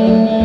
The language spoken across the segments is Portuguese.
Amen.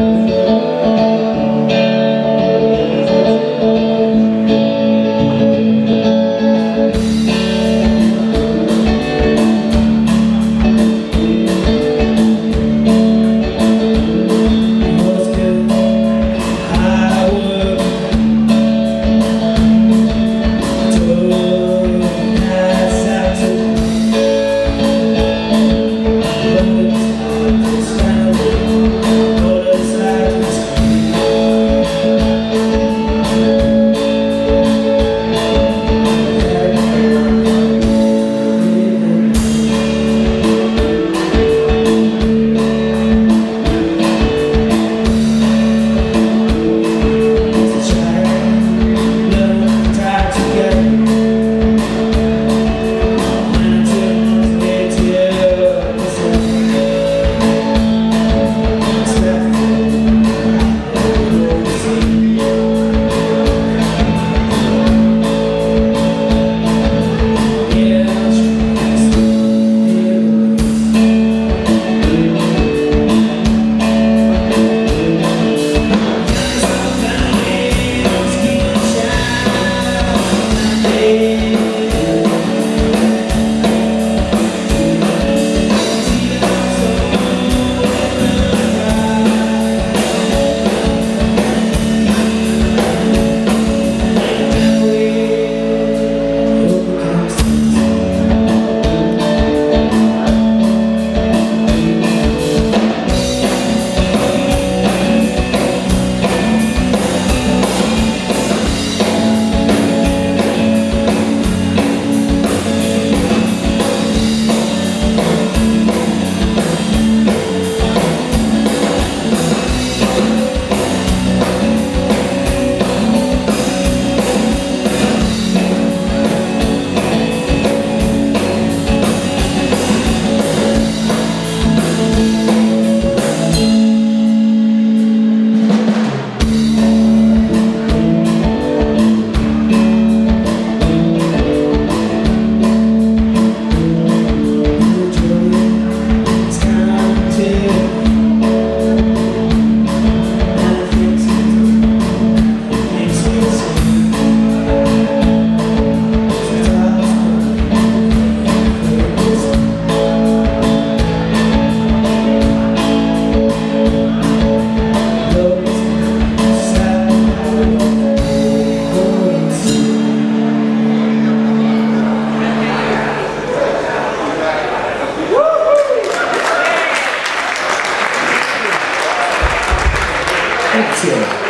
Grazie.